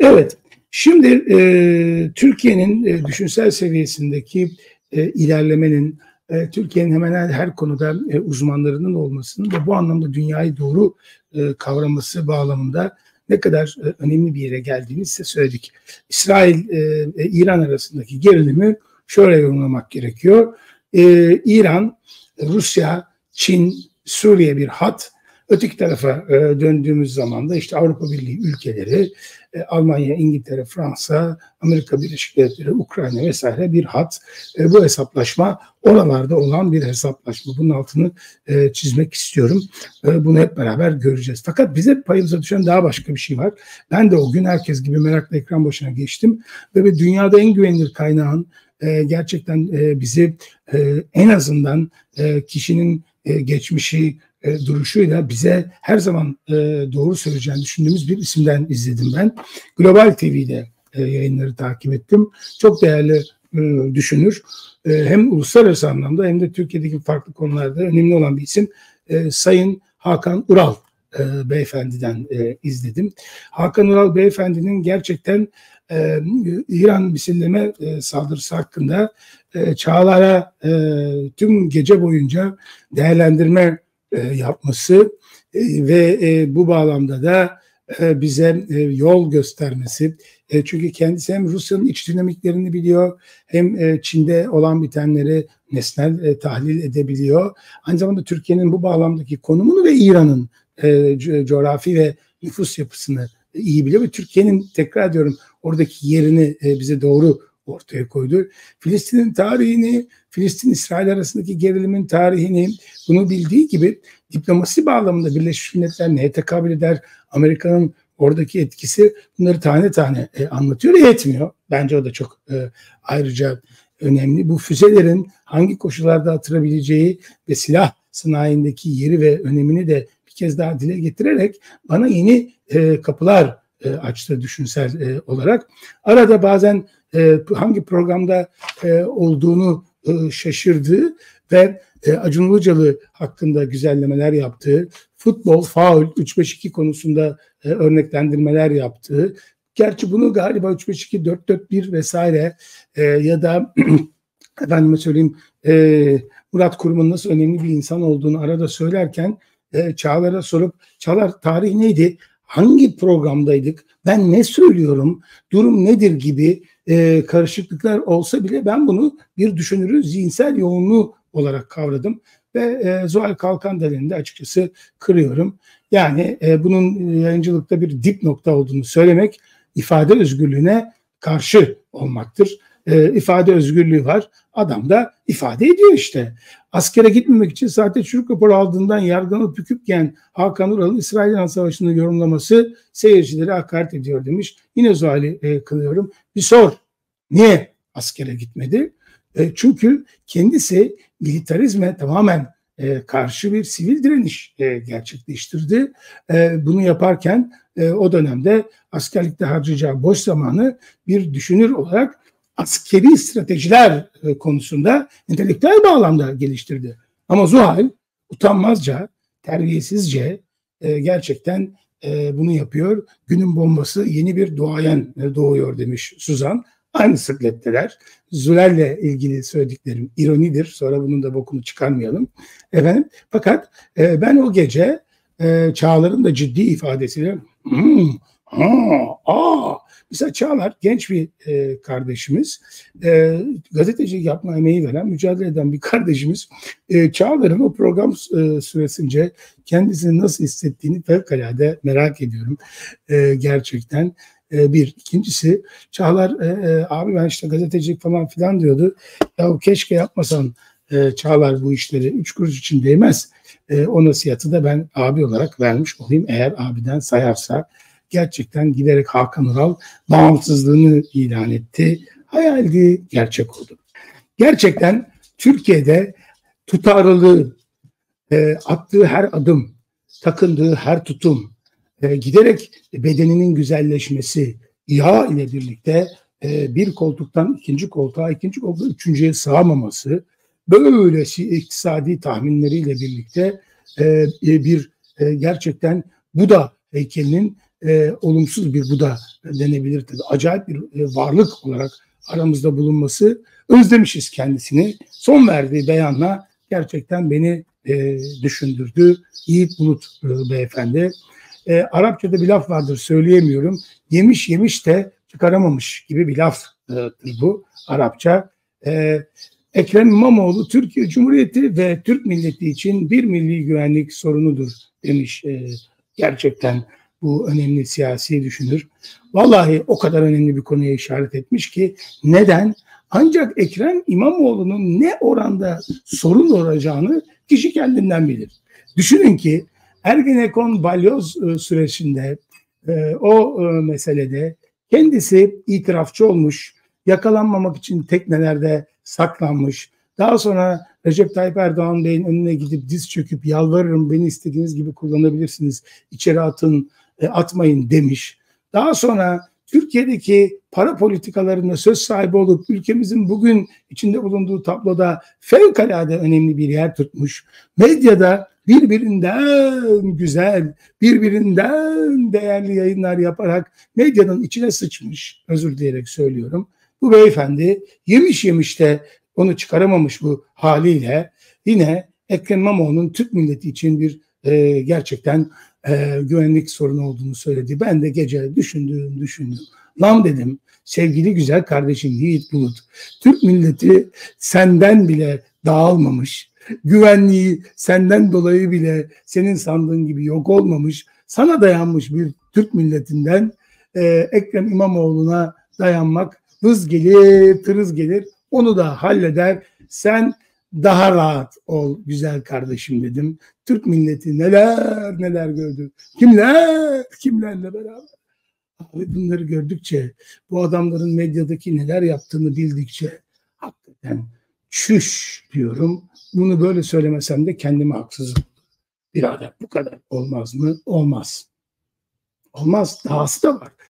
Evet, şimdi e, Türkiye'nin e, düşünsel seviyesindeki e, ilerlemenin, e, Türkiye'nin hemen her, konuda e, uzmanlarının olmasının ve bu anlamda dünyayı doğru e, kavraması bağlamında ne kadar e, önemli bir yere geldiğini size söyledik. İsrail e, arasındaki gerilimi şöyle yorumlamak gerekiyor. E, İran, Rusya, Çin, Suriye bir hat. Öteki tarafa e, döndüğümüz zaman da işte Avrupa Birliği ülkeleri, e, Almanya, İngiltere, Fransa, Amerika Birleşik Devletleri, Ukrayna vesaire bir hat. E, bu hesaplaşma oralarda olan bir hesaplaşma. Bunun altını e, çizmek istiyorum. E, bunu hep beraber göreceğiz. Fakat bize payımıza düşen daha başka bir şey var. Ben de o gün herkes gibi merakla ekran başına geçtim ve dünyada en güvenilir kaynağın e, gerçekten e, bizi e, en azından e, kişinin e, geçmişi, e, duruşuyla bize her zaman e, doğru söyleyeceğini düşündüğümüz bir isimden izledim ben. Global TV'de e, yayınları takip ettim. Çok değerli e, düşünür. E, hem uluslararası anlamda hem de Türkiye'deki farklı konularda önemli olan bir isim. E, Sayın Hakan Ural e, beyefendiden e, izledim. Hakan Ural beyefendinin gerçekten e, İran misilleme e, saldırısı hakkında e, çağlara e, tüm gece boyunca değerlendirme e, yapması e, ve e, bu bağlamda da bize yol göstermesi. Çünkü kendisi hem Rusya'nın iç dinamiklerini biliyor hem Çin'de olan bitenleri nesnel tahlil edebiliyor. Aynı zamanda Türkiye'nin bu bağlamdaki konumunu ve İran'ın coğrafi ve nüfus yapısını iyi biliyor ve Türkiye'nin tekrar diyorum oradaki yerini bize doğru ortaya koydu. Filistin'in tarihini, Filistin-İsrail arasındaki gerilimin tarihini bunu bildiği gibi diplomasi bağlamında Birleşmiş Milletler neye tekabül eder, Amerika'nın oradaki etkisi bunları tane tane e, anlatıyor yetmiyor. Bence o da çok e, ayrıca önemli. Bu füzelerin hangi koşullarda atırabileceği ve silah sanayindeki yeri ve önemini de bir kez daha dile getirerek bana yeni e, kapılar e, açtı düşünsel e, olarak. Arada bazen e, hangi programda e, olduğunu e, şaşırdığı ve e, Acun Ilıcalı hakkında güzellemeler yaptığı, futbol, faul, 3-5-2 konusunda e, örneklendirmeler yaptığı, gerçi bunu galiba 3-5-2, 4-4-1 vesaire e, ya da efendime söyleyeyim e, Murat Kurum'un nasıl önemli bir insan olduğunu arada söylerken e, Çağlar'a sorup Çağlar tarih neydi? Hangi programdaydık? Ben ne söylüyorum? Durum nedir gibi e, karışıklıklar olsa bile ben bunu bir düşünürün zihinsel yoğunluğu olarak kavradım ve e, Zuhal Kalkan delinde açıkçası kırıyorum. Yani e, bunun yayıncılıkta bir dip nokta olduğunu söylemek ifade özgürlüğüne karşı olmaktır. E, ifade özgürlüğü var. Adam da ifade ediyor işte. Askere gitmemek için zaten çürük rapor aldığından yargılanıp hüküpken Hakan Ural'ın İsrail-İran Savaşı'nı yorumlaması seyircileri hakaret ediyor demiş. Yine Zuhal'i e, kılıyorum. Bir sor. Niye askere gitmedi? E, çünkü kendisi militarizme tamamen e, karşı bir sivil direniş e, gerçekleştirdi. E, bunu yaparken e, o dönemde askerlikte harcayacağı boş zamanı bir düşünür olarak askeri stratejiler e, konusunda entelektüel bağlamda geliştirdi. Ama Zuhal utanmazca, terbiyesizce e, gerçekten e, bunu yapıyor. Günün bombası yeni bir duayen doğuyor demiş Suzan. Aynı sıkletteler. Zulal'le ilgili söylediklerim ironidir. Sonra bunun da bokunu çıkarmayalım. Efendim, fakat ben o gece Çağlar'ın da ciddi ifadesiyle hmm, aa, Mesela Çağlar genç bir e, kardeşimiz, e, gazetecilik yapma emeği veren, mücadele eden bir kardeşimiz. E, Çağlar'ın o program e, süresince kendisini nasıl hissettiğini fevkalade merak ediyorum e, gerçekten. E, bir. İkincisi Çağlar e, e, abi ben işte gazetecilik falan filan diyordu. Ya keşke yapmasan e, Çağlar bu işleri üç kuruş için değmez. E, o nasihatı da ben abi olarak vermiş olayım eğer abiden sayarsa gerçekten giderek Hakan Ural bağımsızlığını ilan etti. Hayaldi, gerçek oldu. Gerçekten Türkiye'de tutarlılığı, e, attığı her adım, takındığı her tutum, e, giderek bedeninin güzelleşmesi, yağ ile birlikte e, bir koltuktan ikinci koltuğa, ikinci koltuğa üçüncüye sığamaması, böylesi iktisadi tahminleriyle birlikte e, bir e, gerçekten bu da heykelinin e, olumsuz bir bu da denebilir tabii. Acayip bir e, varlık olarak aramızda bulunması özlemişiz kendisini. Son verdiği beyanla gerçekten beni e, düşündürdü. Yiğit Bulut e, beyefendi. E, Arapçada bir laf vardır söyleyemiyorum. Yemiş yemiş de çıkaramamış gibi bir laf e, bu Arapça. E, Ekrem İmamoğlu Türkiye Cumhuriyeti ve Türk milleti için bir milli güvenlik sorunudur demiş. E, gerçekten bu önemli siyasi düşünür. Vallahi o kadar önemli bir konuya işaret etmiş ki neden? Ancak Ekrem İmamoğlu'nun ne oranda sorun olacağını kişi kendinden bilir. Düşünün ki Ergenekon balyoz e, sürecinde e, o e, meselede kendisi itirafçı olmuş, yakalanmamak için teknelerde saklanmış. Daha sonra Recep Tayyip Erdoğan Bey'in önüne gidip diz çöküp yalvarırım beni istediğiniz gibi kullanabilirsiniz, içeri atın, atmayın demiş. Daha sonra Türkiye'deki para politikalarında söz sahibi olup ülkemizin bugün içinde bulunduğu tabloda fevkalade önemli bir yer tutmuş. Medyada birbirinden güzel, birbirinden değerli yayınlar yaparak medyanın içine sıçmış. Özür dileyerek söylüyorum. Bu beyefendi yemiş yemiş de onu çıkaramamış bu haliyle yine Ekrem İmamoğlu'nun Türk milleti için bir e, gerçekten e, güvenlik sorunu olduğunu söyledi. Ben de gece düşündüm düşündüm. Lan dedim sevgili güzel kardeşim Yiğit Bulut. Türk milleti senden bile dağılmamış. Güvenliği senden dolayı bile senin sandığın gibi yok olmamış. Sana dayanmış bir Türk milletinden e, Ekrem İmamoğlu'na dayanmak hız gelir, tırız gelir. Onu da halleder. Sen daha rahat ol güzel kardeşim dedim. Türk milleti neler neler gördü. Kimler kimlerle beraber. Abi bunları gördükçe bu adamların medyadaki neler yaptığını bildikçe hakikaten çüş diyorum. Bunu böyle söylemesem de kendime haksızım. Birader bu kadar olmaz mı? Olmaz. Olmaz. Dahası da var.